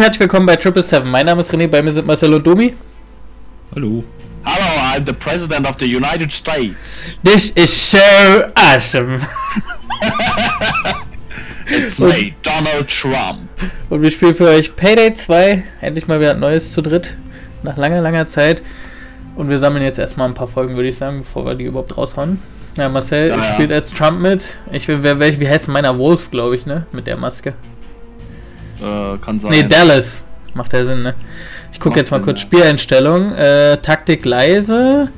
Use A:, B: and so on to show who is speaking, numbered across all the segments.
A: herzlich willkommen bei Triple Seven. Mein Name ist René, bei mir sind Marcel und Domi.
B: Hallo.
C: Hello, I'm the President of the United States.
A: This is so awesome.
C: It's me, Donald Trump.
A: Und wir spielen für euch Payday 2. Endlich mal wieder ein neues zu dritt. Nach langer, langer Zeit. Und wir sammeln jetzt erstmal ein paar Folgen, würde ich sagen, bevor wir die überhaupt raushauen. Ja, Marcel
C: Ja, ja.
A: spielt als Trump mit. Ich will, wer, welch, wie heißt meiner Wolf, glaube ich, ne? Mit der Maske.
C: Äh, kann sein.
A: Nee, Dallas. Macht ja Sinn, ne? Ich gucke jetzt mal
C: Sinn,
A: kurz
C: ja.
A: Spieleinstellung. Äh, Taktik leise.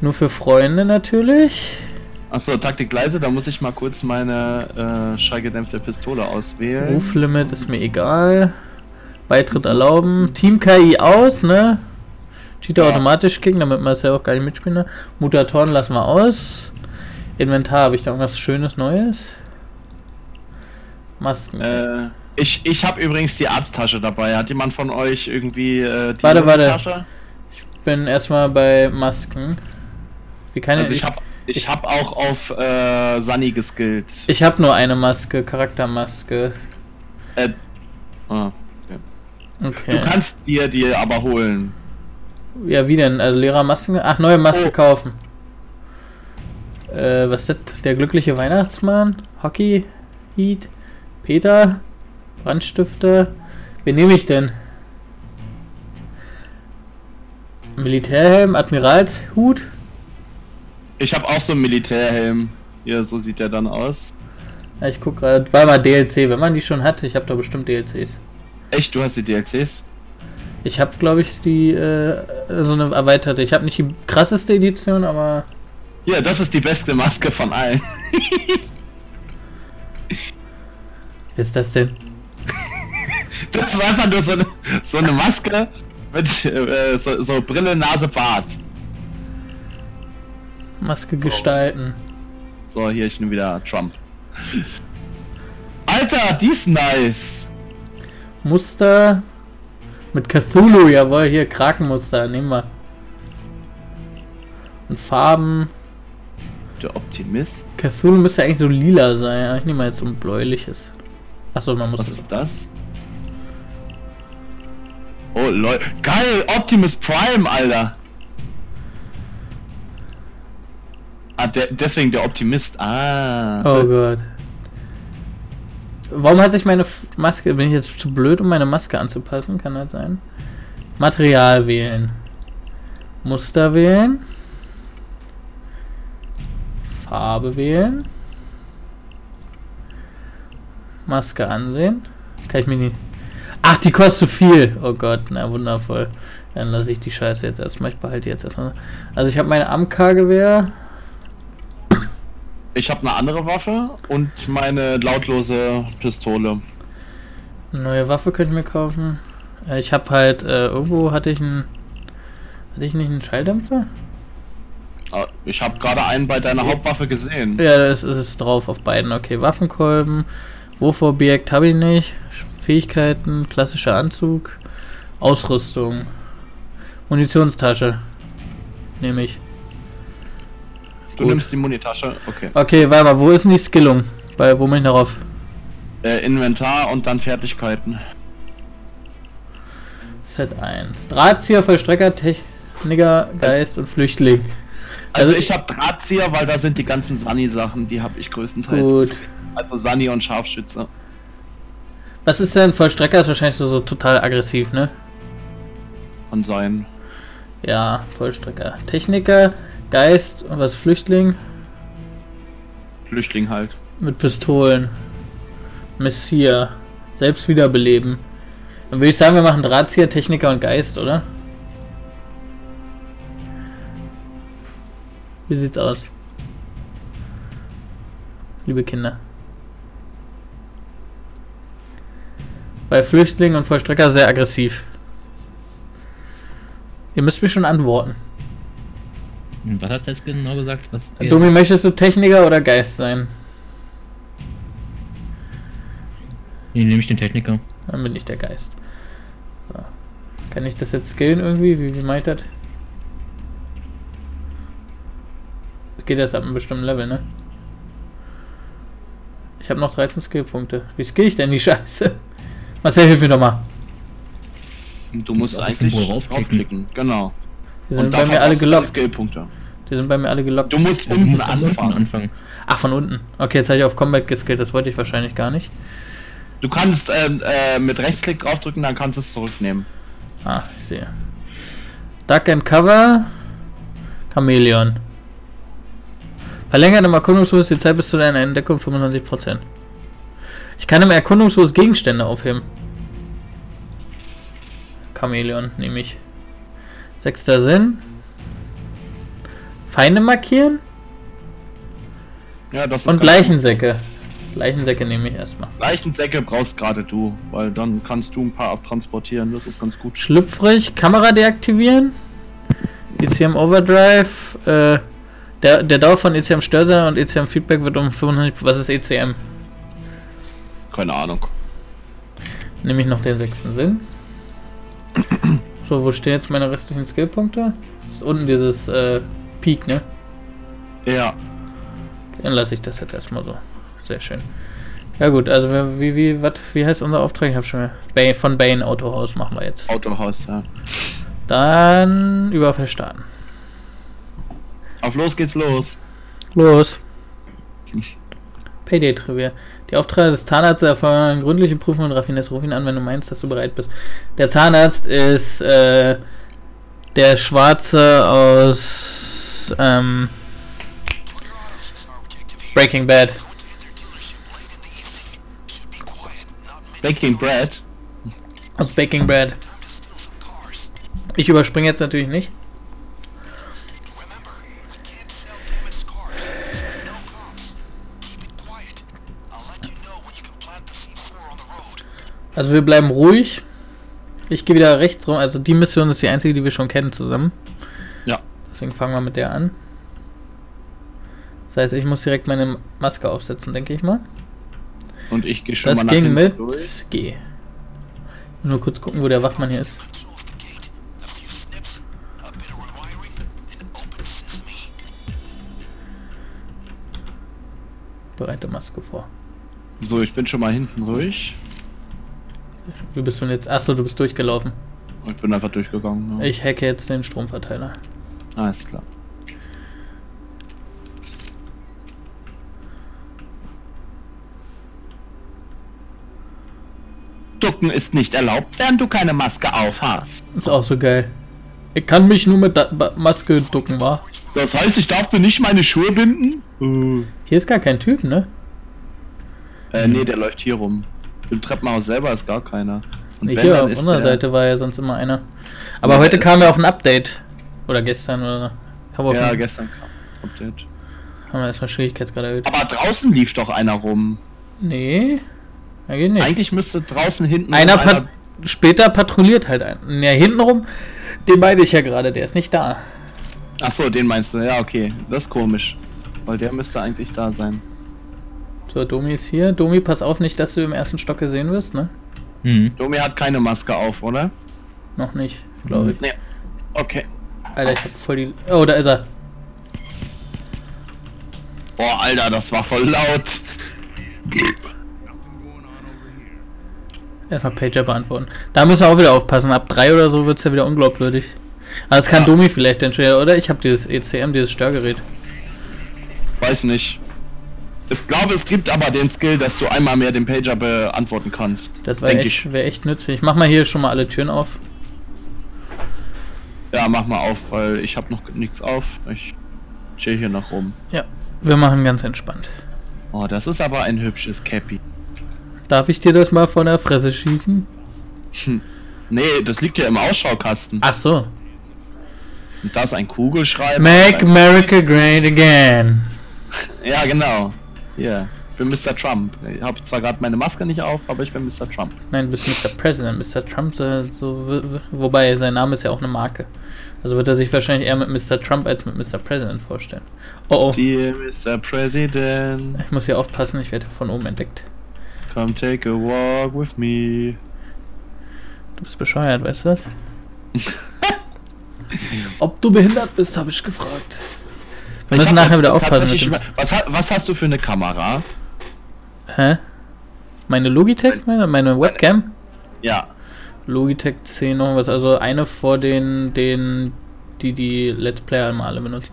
A: Nur für Freunde natürlich.
C: Achso, Taktik leise, da muss ich mal kurz meine äh, schallgedämpfte Pistole auswählen.
A: Ruflimit ist mir egal. Beitritt erlauben. Team KI aus, ne? Cheater
C: Ja.
A: automatisch kicken, damit man es ja auch gar nicht mitspielen. Ne? Mutatoren lassen wir aus. Inventar, habe ich da irgendwas Schönes Neues? Masken.
C: Äh, ich ich habe übrigens die Arzttasche dabei. Hat jemand von euch irgendwie äh, die
A: Warte, warte.
C: Tasche?
A: bin erstmal bei Masken. Wie kann
C: Also
A: ich.
C: ich habe ich hab auch auf äh, Sunny geskillt.
A: Ich habe nur eine Maske, Charaktermaske.
C: Äh, ah, okay.
A: Okay.
C: Du kannst dir die aber holen.
A: Ja, wie denn? Also Lehrermasken? Ach, neue Maske
C: Oh.
A: kaufen. Äh, was ist das? Der glückliche Weihnachtsmann? Hockey? Heat? Peter? Brandstifter? Wen nehme ich denn? Militärhelm? Admiralshut?
C: Ich habe auch so einen Militärhelm. Hier, so sieht der dann aus.
A: Ja, ich guck gerade. War mal DLC, wenn man die schon hat. Ich habe da bestimmt DLCs.
C: Echt, du hast die DLCs?
A: Ich habe, glaube ich, die äh, so eine erweiterte. Ich habe nicht die krasseste Edition, aber
C: Ja, das ist die beste Maske von allen.
A: was ist das denn?
C: Das ist einfach nur so eine, so eine Maske mit äh, so, so Brille, Nase, Bart.
A: Maske gestalten.
C: So, hier, ich nehme wieder Trump. Alter, die ist nice.
A: Muster mit Cthulhu, jawohl, hier Krakenmuster, nehmen wir. Und Farben.
C: Der Optimist.
A: Cthulhu müsste eigentlich so lila sein. Ich nehme mal jetzt so ein bläuliches. Achso, man muss.
C: Was ist das? Oh, lol. Geil, Optimus Prime, Alter. Ah, der, deswegen der Optimist. Ah.
A: Oh Gott. Warum hat sich meine Maske. Bin ich jetzt zu blöd, um meine Maske anzupassen? Kann das sein? Material wählen. Muster wählen. Farbe wählen. Maske ansehen. Kann ich mir nicht. Ach, die kostet zu viel. Oh Gott, na wundervoll. Dann lasse ich die Scheiße jetzt erstmal. Ich behalte die jetzt erstmal. Also ich habe meine Amk-Gewehr.
C: Ich habe eine andere Waffe und meine lautlose Pistole.
A: Eine neue Waffe könnte ich mir kaufen. Äh, Ich habe halt, äh, irgendwo hatte ich einen. Hatte ich nicht einen Schalldämpfer?
C: Ah, Ich habe gerade einen bei deiner Hauptwaffe gesehen.
A: Ja, das ist es drauf auf beiden. Okay, Waffenkolben. Wurfobjekt habe ich nicht. Fähigkeiten, klassischer Anzug. Ausrüstung. Munitionstasche. Nehme ich.
C: Du
A: Gut.
C: nimmst die Munitasche. Okay.
A: Okay, warte mal, wo ist denn die Skillung? Bei, wo bin ich darauf?
C: Äh, Inventar und dann Fertigkeiten.
A: Set 1. Drahtzieher, Vollstrecker, Techniker, Geist und Flüchtling.
C: Also,
A: Also-
C: ich habe Drahtzieher, weil da sind die ganzen Sunny-Sachen, die habe ich größtenteils.
A: Gut.
C: Also Sunny und Scharfschütze.
A: Was ist denn? Vollstrecker ist wahrscheinlich so, so total aggressiv, ne?
C: Und sein.
A: Ja, Vollstrecker. Techniker, Geist und was Flüchtling
C: Flüchtling halt.
A: mit Pistolen. Messier. Selbst wiederbeleben. Dann würde ich sagen, wir machen Drahtzieher, Techniker und Geist, oder? Wie sieht's aus? Liebe Kinder. Bei Flüchtling und Vollstrecker sehr aggressiv. Ihr müsst mir schon antworten.
B: Und Was hat er jetzt genau gesagt? Was
A: Domi, möchtest du Techniker oder Geist sein?
B: Nee, nehme ich den Techniker.
A: Dann bin ich der Geist. So. Kann ich das jetzt skillen irgendwie? Wie, wie meint das? Geht erst ab einem bestimmten Level, ne? Ich habe noch 13 Skillpunkte. Wie skill ich denn die Scheiße? Marcel, hilf mir doch mal.
C: Du musst eigentlich
B: Symbol raufklicken.
C: raufklicken. Genau.
A: Die sind bei
C: davon
A: mir alle gelockt.
C: Skillpunkte.
A: Die sind bei mir alle gelockt.
C: Du musst
B: du
C: unten
B: musst
C: anfangen.
B: anfangen.
A: Ach, von unten. Okay, jetzt habe ich auf Combat geskillt, das wollte ich wahrscheinlich gar nicht.
C: Du kannst ähm, äh, mit Rechtsklick draufdrücken, dann kannst du es zurücknehmen.
A: Ah, ich sehe. Duck and Cover. Chameleon. Verlängert im Erkundungsfluss die Zeit bis zu deiner Entdeckung 95%. Ich kann im Erkundungsfluss Gegenstände aufheben. Chameleon nehme ich. Sechster Sinn. Feinde markieren.
C: Ja, das ist
A: Und Leichensäcke. Leichensäcke nehme ich erstmal.
C: Leichensäcke brauchst gerade du, weil dann kannst du ein paar abtransportieren, das ist ganz gut.
A: Schlüpfrig, Kamera deaktivieren. ECM Overdrive. Äh, der, der Dauer von ECM Störsender und ECM Feedback wird um 95. Was ist ECM?
C: Keine Ahnung.
A: Nehme ich noch den sechsten Sinn. So, wo stehen jetzt meine restlichen Skillpunkte? Ist unten dieses äh, Peak, ne?
C: Ja,
A: Dann lasse ich das jetzt erstmal so. Sehr schön. Ja gut, also wie, wie, was, wie heißt unser Auftrag? Ich habe schon Bane, von Bane Autohaus machen wir jetzt.
C: Autohaus, ja.
A: Dann Überfall starten.
C: Auf los geht's los.
A: Los. Payday-Trivia. Die Aufträge des Zahnarztes erfolgen gründliche Prüfung und Raffinesse. Ruf ihn an, wenn du meinst, dass du bereit bist. Der Zahnarzt ist äh, der Schwarze aus ähm, Breaking Bad.
C: Baking Bread.
A: Aus Baking Bad. Ich überspringe jetzt natürlich nicht. Also wir bleiben ruhig. Ich gehe wieder rechts rum. Also die Mission ist die einzige, die wir schon kennen zusammen.
C: Ja.
A: Deswegen fangen wir mit der an. Das heißt, ich muss direkt meine Maske aufsetzen, denke ich mal.
C: Und ich gehe schon
A: Das
C: mal nach
A: ging
C: hinten
A: mit
C: durch.
A: G. Nur kurz gucken, wo der Wachmann hier ist. Bereite Maske vor.
C: So, ich bin schon mal hinten durch.
A: Wie bist du denn jetzt? Achso, du bist durchgelaufen.
C: Ich bin einfach durchgegangen. Ne?
A: Ich hacke jetzt den Stromverteiler.
C: Alles klar. Ducken ist nicht erlaubt, während du keine Maske auf hast.
A: Ist auch so geil. Ich kann mich nur mit da Maske ducken, wa?
C: Das heißt, ich darf mir nicht meine Schuhe binden?
A: Hier ist gar kein Typ, ne?
C: äh nee, der läuft hier rum. Im Treppenhaus selber ist gar keiner. Und
A: Nee, hier auf unserer
C: der-
A: Seite war ja sonst immer einer. Aber
C: Ja,
A: heute kam ja auch ein Update. Oder gestern oder.
C: Ja, gestern kam Update.
A: haben wir erstmal Schwierigkeitsgrad erhöht.
C: Aber draußen lief doch einer rum.
A: Nee. Geht nicht.
C: Eigentlich müsste draußen hinten
A: einer pat später patrouilliert halt ein. Ja, hintenrum, den meine ich ja gerade, der ist nicht da.
C: Ach so, den meinst du? Ja, okay. Das ist komisch. Weil der müsste eigentlich da sein.
A: So, Domi ist hier. Domi, pass auf nicht, dass du im ersten Stock gesehen wirst, ne?
B: Mhm.
C: Domi hat keine Maske auf, oder?
A: Noch nicht, glaube ich.
C: Nee. Okay.
A: Alter, ich hab voll die. Oh, da ist er.
C: Boah, Alter, das war voll laut.
A: Erstmal Pager beantworten. Da müssen wir auch wieder aufpassen. Ab 3 oder so wird es ja wieder unglaubwürdig. Aber das kann
C: Ja.
A: Domi vielleicht entscheiden, oder? Ich habe dieses ECM, dieses Störgerät.
C: Weiß nicht. Ich glaube, es gibt aber den Skill, dass du einmal mehr den Pager beantworten kannst.
A: Das wäre echt, wär echt nützlich. Ich mach mal hier schon mal alle Türen auf.
C: Ja, mach mal auf, weil ich habe noch nichts auf. Ich chill hier noch rum.
A: Ja, wir machen ganz entspannt.
C: Oh, das ist aber ein hübsches Cappy.
A: Darf ich dir das mal von der Fresse schießen?
C: Hm. Nee, das liegt ja im Ausschaukasten.
A: Ach so.
C: Und da ist ein Kugelschreiber.
A: Make America Great Again.
C: Ja, genau. Hier. Ich bin Mr. Trump. Ich habe zwar gerade meine Maske nicht auf, aber ich bin Mr. Trump.
A: Nein, du bist Mr. President. Mr. Trump, so, wobei sein Name ist ja auch eine Marke. Also wird er sich wahrscheinlich eher mit Mr. Trump als mit Mr. President vorstellen. Oh oh,
C: Dear Mr. President,
A: ich muss hier aufpassen, ich werde von oben entdeckt.
C: come take a walk with me.
A: Du bist bescheuert, weißt du das? Ob du behindert bist, habe ich gefragt. Wir
C: Ich
A: müssen nachher wieder aufpassen. Mit dem,
C: Was, was hast du für eine Kamera?
A: hä? Meine Logitech? Meine, meine Webcam?
C: Ja.
A: Logitech 10 noch was, also eine vor den, den, die die Let's Player immer alle benutzen.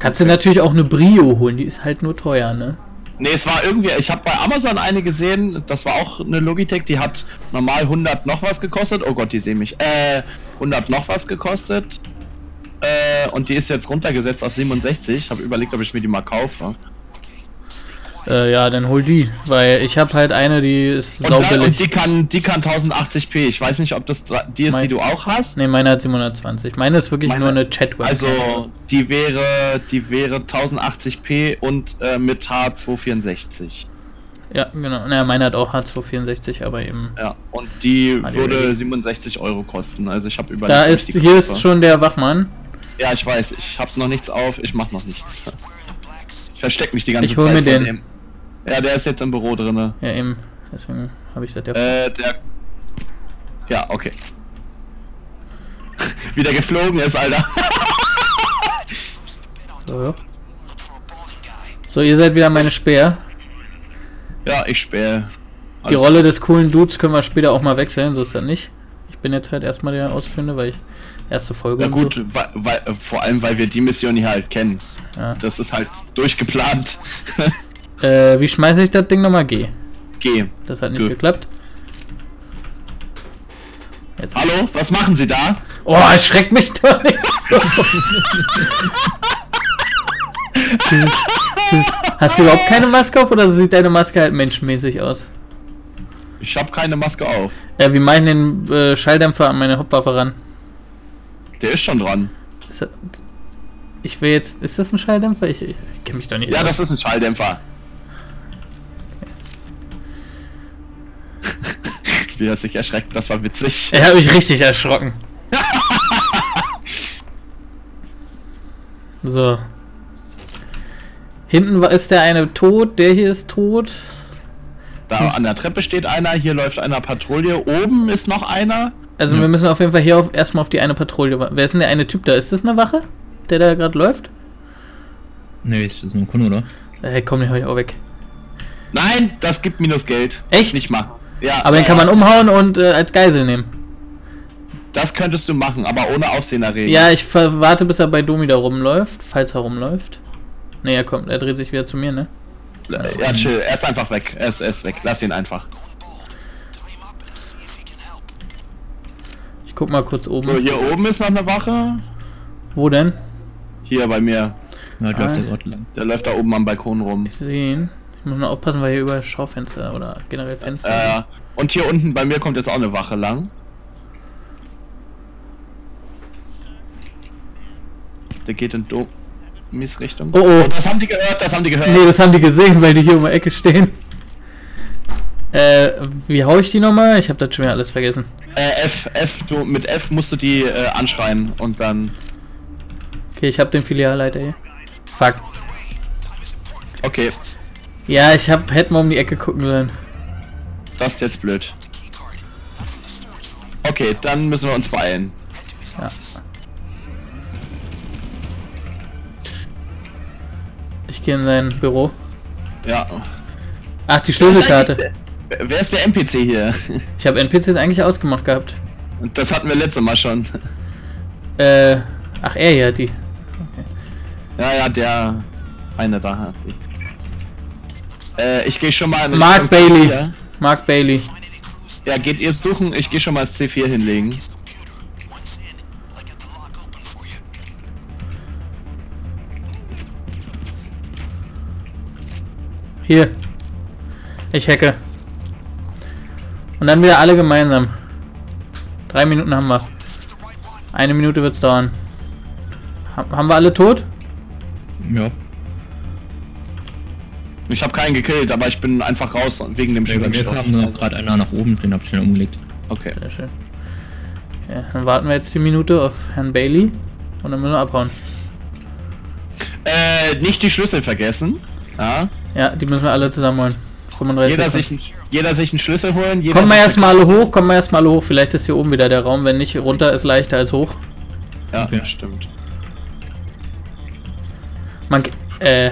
A: Kannst du natürlich auch eine Brio holen, die ist halt nur teuer, ne?
C: Nee, es war irgendwie, ich habe bei Amazon eine gesehen, das war auch eine Logitech, die hat normal 100 noch was gekostet. Oh Gott, die sehen mich. Äh, 100 noch was gekostet. Äh, und die ist jetzt runtergesetzt auf 67. Habe überlegt, ob ich mir die mal kaufe.
A: Äh, ja, dann hol die, weil ich habe halt eine, die ist
C: Und, dann, und
A: saubillig.
C: die kann, die kann 1080p. Ich weiß nicht, ob das die ist,
A: Mein-
C: die du auch hast.
A: Ne, meine hat 720. Meine ist wirklich
C: Meine-
A: nur eine Chat-Webcam.
C: Also die wäre, die wäre 1080p und äh, mit H264.
A: Ja, genau. Naja, meine hat auch H264, aber eben.
C: Ja, und die würde
A: überlegt.
C: 67 Euro kosten. Also ich habe überlegt,
A: Da ist, hier ist schon der Wachmann.
C: Ja, ich weiß, ich habe noch nichts auf, ich mach noch nichts. Ich versteck mich die ganze
A: Ich hol
C: Zeit.
A: mir
C: vor
A: den.
C: dem. Ja, der ist jetzt im Büro drinne.
A: Ja, eben. Deswegen habe ich das ja.
C: Äh, der. Ja, okay. Wie der geflogen ist, Alter.
A: So, ja. so, ihr seid wieder meine Speer.
C: ja, ich spähe.
A: Die Rolle des coolen Dudes können wir später auch mal wechseln, so ist das nicht. Ich bin jetzt halt erstmal der Ausführende, weil ich erste Folge.
C: Ja gut, weil, weil, äh, vor allem, weil wir die Mission hier halt kennen.
A: So. Ja.
C: Das ist halt durchgeplant.
A: Äh, wie schmeiße ich das Ding nochmal? G.
C: Geh.
A: Das hat nicht
C: Gut.
A: geklappt. Jetzt.
C: Hallo, was machen Sie da?
A: Oh, erschreckt mich doch nicht so. dieses, dieses, hast du überhaupt keine Maske auf oder sieht deine Maske halt menschenmäßig aus?
C: Ich habe keine Maske auf.
A: Ja, wie meinen den äh, Schalldämpfer an meine Hauptwaffe ran?
C: Der ist schon dran.
A: Ist das, ich will jetzt. Ist das ein Schalldämpfer? Ich, ich, ich kenne mich doch nicht
C: Ja,
A: aus.
C: das ist ein Schalldämpfer. Wie er sich erschreckt, das war witzig.
A: Er hat mich richtig erschrocken. so. Hinten ist der eine tot, der hier ist tot.
C: Da an der Treppe steht einer, hier läuft einer Patrouille, oben ist noch einer.
A: Also wir müssen auf jeden Fall hier auf, erstmal auf die eine Patrouille. Wer ist denn der eine Typ da? Ist das eine Wache? Der da gerade läuft?
B: Nee, ist das nur ein Kunde, oder?
A: Äh, komm, den hau ich auch weg.
C: Nein, das gibt Minusgeld.
A: Echt?
C: Nicht mal. Ja,
A: Aber den kann
C: ja,
A: man umhauen und äh, als Geisel nehmen.
C: Das könntest du machen, aber ohne Aufsehen erregen.
A: Ja, ich warte, bis er bei Domi da rumläuft, falls er rumläuft. Ne, er kommt, er dreht sich wieder zu mir, ne?
C: Ja, chill, er ist einfach weg. Er ist, er ist weg. Lass ihn einfach.
A: Guck mal kurz oben.
C: So, hier oben ist noch eine Wache.
A: Wo denn?
C: Hier bei mir.
B: Ja,
A: Ah.
B: läuft der gerade lang.
C: Der läuft da oben am Balkon rum.
A: Ich sehe ihn. Ich muss nur aufpassen, weil hier überall Schaufenster oder generell Fenster
C: Äh,
A: sind.
C: und hier unten bei mir kommt jetzt auch eine Wache lang. Der geht in Domis Richtung.
A: Oh, oh.
C: das haben die gehört, das haben die gehört.
A: Nee, das haben die gesehen, weil die hier um die Ecke stehen. Äh, wie hau ich die nochmal? Ich habe das schon wieder alles vergessen.
C: Äh, F, F, du, mit F musst du die äh, anschreien und dann.
A: Okay, ich habe den Filialleiter hier. Fuck.
C: Okay,
A: Ja, ich hab, hätte mal um die Ecke gucken sollen.
C: das ist jetzt blöd. Okay, dann müssen wir uns beeilen.
A: Ja. Ich gehe in sein Büro.
C: Ja.
A: Ach, die Schlüsselkarte.
C: Wer ist der NPC hier?
A: Ich habe NPCs eigentlich ausgemacht gehabt.
C: Und das hatten wir letztes Mal schon.
A: Äh, ach, er hier hat die.
C: Ja, ja, der eine da hat die. Äh, ich gehe schon mal in
A: Mark Bailey.
C: C4.
A: Mark Bailey.
C: Ja, geht ihr suchen, ich gehe schon mal das C4 hinlegen.
A: Hier. Ich hacke. Und dann wieder alle gemeinsam. Drei Minuten haben wir. Eine Minute wird's dauern. Ha haben wir alle tot?
B: Ja.
C: Ich habe keinen gekillt, aber ich bin einfach raus wegen dem Sprengstoff.
B: kam nur gerade einer nach oben, den hab ich dann umgelegt.
C: Okay.
A: Sehr schön. Ja, dann warten wir jetzt die Minute auf Herrn Bailey. Und dann müssen wir abhauen.
C: Äh, nicht die Schlüssel vergessen. Ja.
A: Ja, die müssen wir alle zusammenholen. 35
C: Jeder sich, jeder sich einen Schlüssel holen. Jeder
A: Kommen wir erstmal alle hoch, kommen wir erstmal alle hoch. Vielleicht ist hier oben wieder der Raum. Wenn nicht, runter ist leichter als hoch.
C: Ja,
B: Okay.
C: stimmt.
A: Man, äh.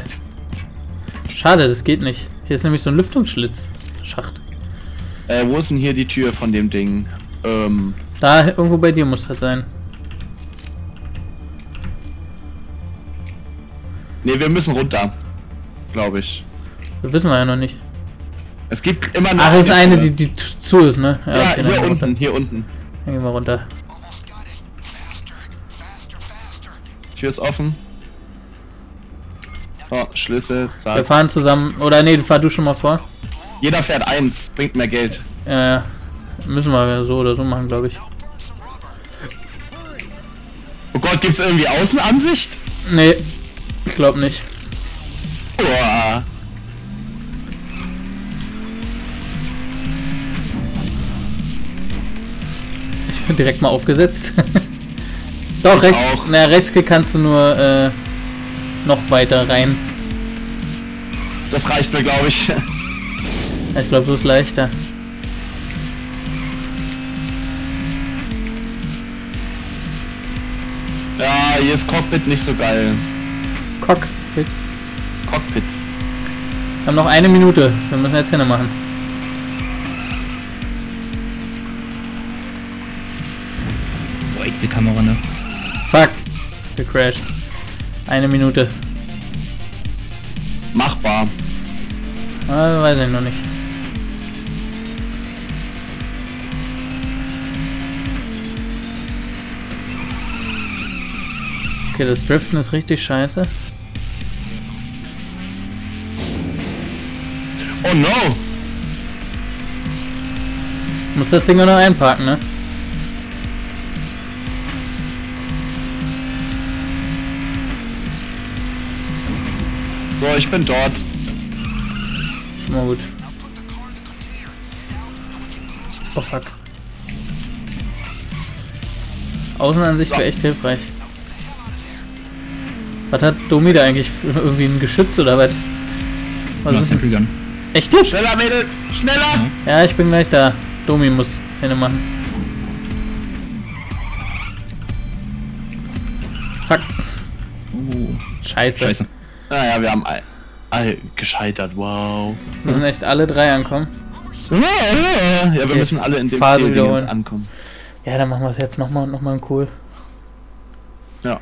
A: Schade, das geht nicht. Hier ist nämlich so ein Lüftungsschlitz. Schacht.
C: Äh, wo ist denn hier die Tür von dem Ding? Ähm,
A: Da irgendwo bei dir muss das sein.
C: nee, wir müssen runter. Glaube ich.
A: Das wissen wir ja noch nicht.
C: Es gibt immer noch.
A: Ach, ist eine, die, die zu ist, ne?
C: Ja,
A: okay, dann
C: hier
A: wir
C: unten,
A: runter.
C: hier unten.
A: Dann gehen wir runter.
C: Tür ist offen. So, Schlüssel,
A: Wir
C: zack.
A: fahren zusammen. Oder nee, fahr du schon mal vor.
C: Jeder fährt eins, bringt mehr Geld.
A: Ja, ja. Müssen wir so oder so machen, glaube ich.
C: Oh Gott, gibt's irgendwie Außenansicht?
A: Nee, ich glaube nicht.
C: Boah.
A: Direkt mal aufgesetzt. Doch, rechts.
C: auch.
A: Na, rechtsklick kannst du nur äh, noch weiter rein.
C: Das reicht mir, glaube ich.
A: Ich glaube, so ist leichter.
C: Ja, hier ist Cockpit nicht so geil.
A: Cockpit.
C: Cockpit.
A: Wir haben noch eine Minute. Wir müssen jetzt hin machen.
B: Die Kamera, ne?
A: Fuck. Gecrashed. Eine Minute.
C: Machbar.
A: Ah, weiß ich noch nicht. Okay, das Driften ist richtig scheiße.
C: Oh no!
A: Muss das Ding nur noch einparken, ne?
C: So, ich bin dort.
A: Mal gut. Oh fuck. Außenansicht wäre echt hilfreich. Was hat Domi da eigentlich? Irgendwie ein Geschütz oder was? Was
B: Was
A: ist denn? Echt jetzt?
C: Schneller, Mädels! Schneller!
A: Ja, ich bin gleich da. Domi muss Hände machen. Fuck.
B: Oh,
A: Scheiße.
B: scheiße.
C: Naja, wir haben all, all gescheitert. Wow.
A: Müssen echt alle drei ankommen.
C: Ja, wir
A: Okay,
C: müssen alle in dem
A: Phase
C: ankommen.
A: Ja, dann machen wir es jetzt nochmal und nochmal cool.
C: Ja.